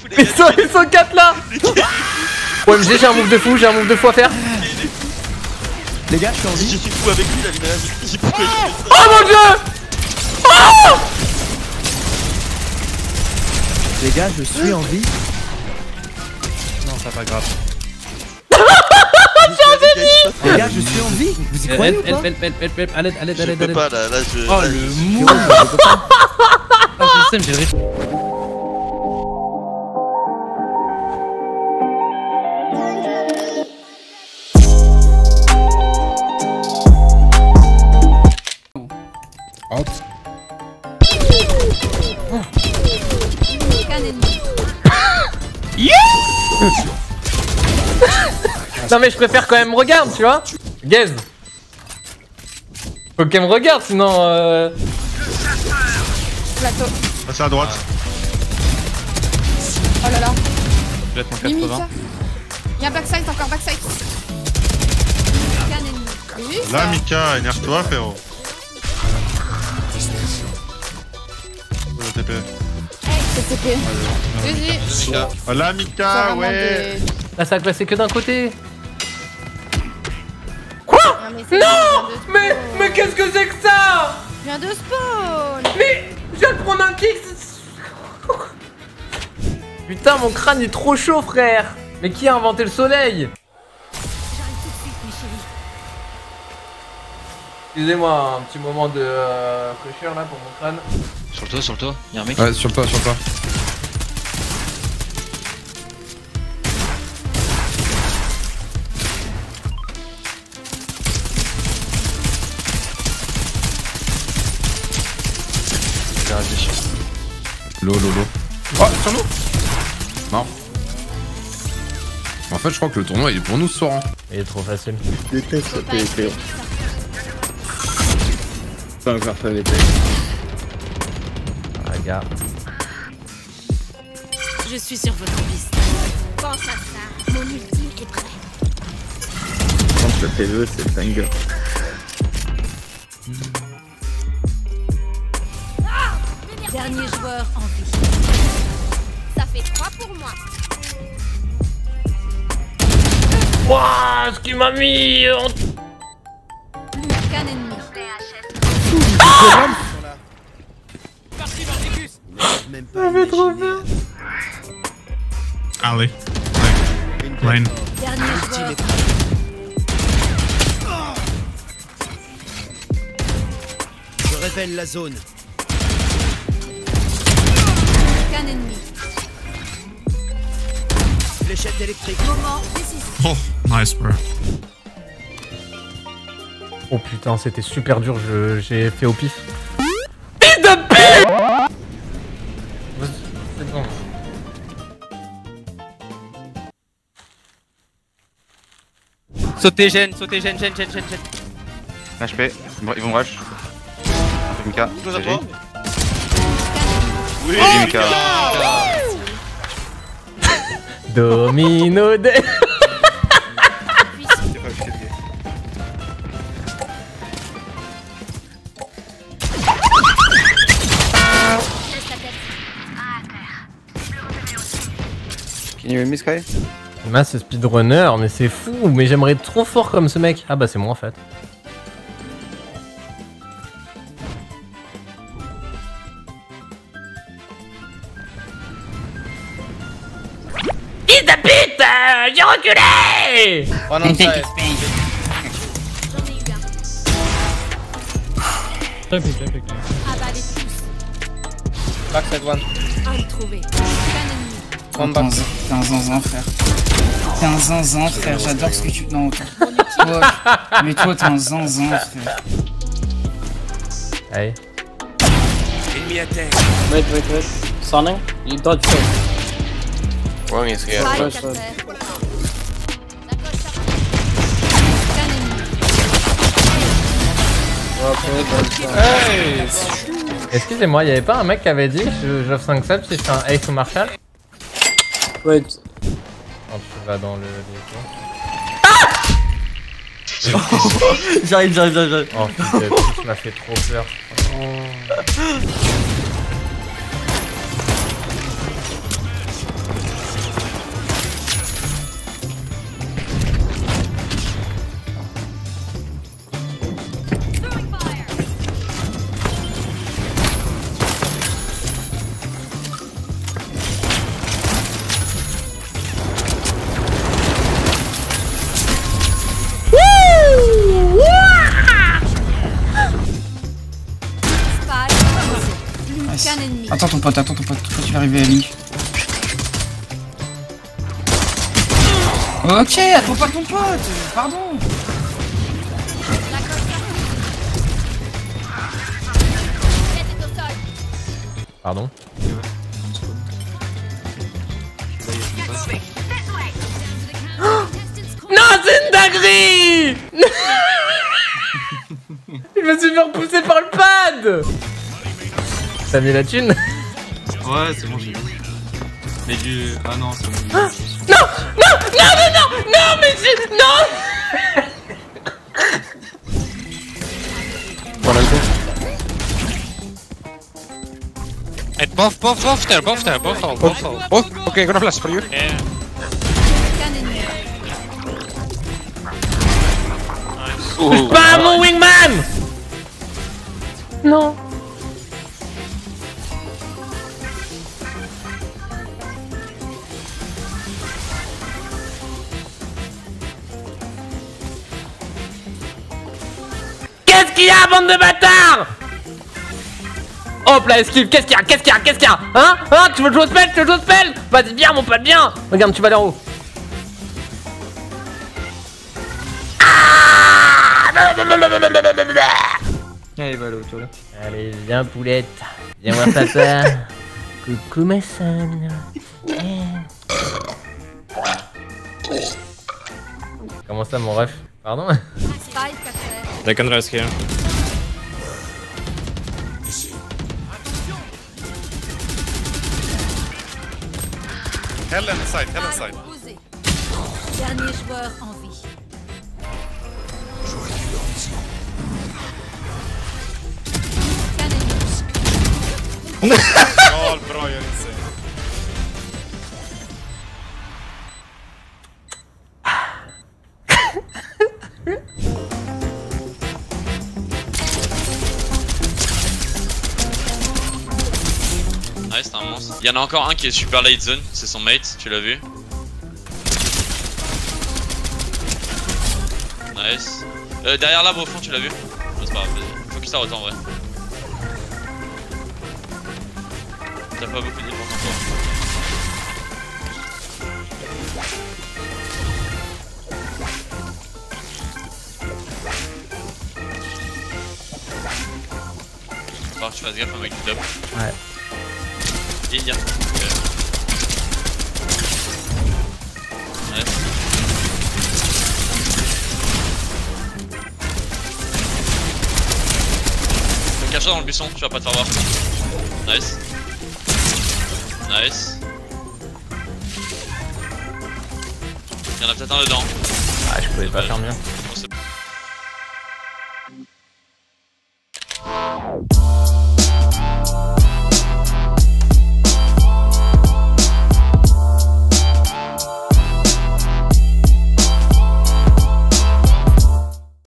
Ils sont, ils sont 4 là OMG, j'ai un move de fou, j'ai un move de fou à faire. Les gars, je suis en vie. suis fou avec lui, là, les malades. J'ai pourquoi je fais ça. Oh mon dieu Les gars, je suis en vie. Non, c'est pas grave. Les gars, je suis en vie. Vous y croyez ou pas help, help, help, help, allez, allez, Je allez, peux allez. pas, là, là, je... Oh là, le mou Frérot, je peux pas. Ah, je sais, mais j'ai le Non mais je préfère quand même me regarde, tu vois Gaze Faut qu'elle me regarde, sinon euh... Plateau. Passez à droite. Oh là là. Je vais être en Mimi, 80. tiens. Y'a backside, encore backside. Oui, Là. Mika, énerve-toi, frérot. Le TP. C'est TP. Vas-y. Oh, là, Mika, ouais. des- Là ça a passé que d'un côté Non Mais, mais qu'est-ce que c'est que ça Viens de spawn. Mais, je viens de prendre un kick Putain, mon crâne est trop chaud, frère Mais qui a inventé le soleil Excusez-moi, un petit moment de euh, fraîcheur là pour mon crâne. Sur le toit, sur le toit, y'a un mec. Ouais, sur le toit, sur le toit. Chiens. L'eau, l'eau, l'eau. Oh, sur nous Non. En fait, je crois que le tournoi il est pour nous ce soir. hein. Il est trop facile. déteste la PvP. Pas encore PvP. Ah, gars. Je suis sur votre piste. Pense à ça. Mon ultime est prêt. Contre le PvE, c'est banger. Dernier joueur en vie. Ça fait 3 pour moi. Wouah, ce qui m'a mis en... Plus qu'un ennemi. J'avais trop peur. Allez. Lane. Dernier joueur. Je révèle la zone. Qu'un ennemi. Fléchette électrique. Moment décisif. Oh, nice, bro. Oh putain, c'était super dur, je- j'ai fait au pif. Fils de pute C'est bon. Sautez, gêne, sautez, gêne, gêne, gêne, gêne, gêne. HP, ils vont rush. Mika, Oui, Mika. Domino Day Can you me, Sky Mas c'est speedrunner, mais c'est fou, mais j'aimerais être trop fort comme ce mec. Ah bah c'est moi en fait. J'ai reculé Oh non, ça eu un. Avalez tous. Backside one. One back. T'es un zinzin, frère. T'es un zinzin, frère. J'adore ce que tu. Non. Toi, mais toi, t'es un zinzin, frère. Allez. Ennemi à terre. Wait, wait, wait. Stunning. You dodge first. Wrong is here. Hey! Excusez-moi, y'avait pas un mec qui avait dit je- j'offre 5 subs si je fais un Ace au Marshall? Wait. Quand tu vas dans le... J'arrive, j'arrive, j'arrive, j'arrive. Oh pute, tu m'as fait trop peur. Attends ton pote, attends ton pote. Quand tu vas arriver à Link. Ok, attends pas ton pote. Pardon. Pardon Non, c'est une dinguerie Je me suis fait repousser par le pad T'as mis la thune Ouais, c'est bon, j'ai vu. Mais du. Ah non, c'est bon. Non Non Non Non Non Non mais c'est... Non Voilà le coup. And both, both, both there, both there, both all, both all. Oh, okay, gonna flash for you. Yeah. Pas mon wingman Non qu'il y a, bande de bâtards Hop là, esquive, qu'est-ce qu'il y a Qu'est-ce qu'il y a Qu'est-ce qu'il y a Hein Hein Tu veux jouer au spell Tu veux jouer au spell Vas-y, viens, mon pote, viens Regarde, tu vas aller en haut. Allez, va l'autre, là. Allez, viens poulette. Viens voir papa. Coucou ma sonne. Comment ça mon ref? Pardon? They can rest here. Hell inside, hell inside. Dernier joueur en vie. Qu'un y en a encore un qui est super late zone, c'est son mate, tu l'as vu. Nice. Euh, derrière l'arbre au fond, tu l'as vu C'est pas grave, faut qu'il s'arrête en vrai. T'as pas beaucoup de défense encore. Faut que tu fasses gaffe un mec du top. Ouais. Nice. Cache-toi dans le buisson, tu vas pas te faire voir. Nice. Nice. Il y en a peut-être un dedans. Ah, je pouvais pas faire mieux.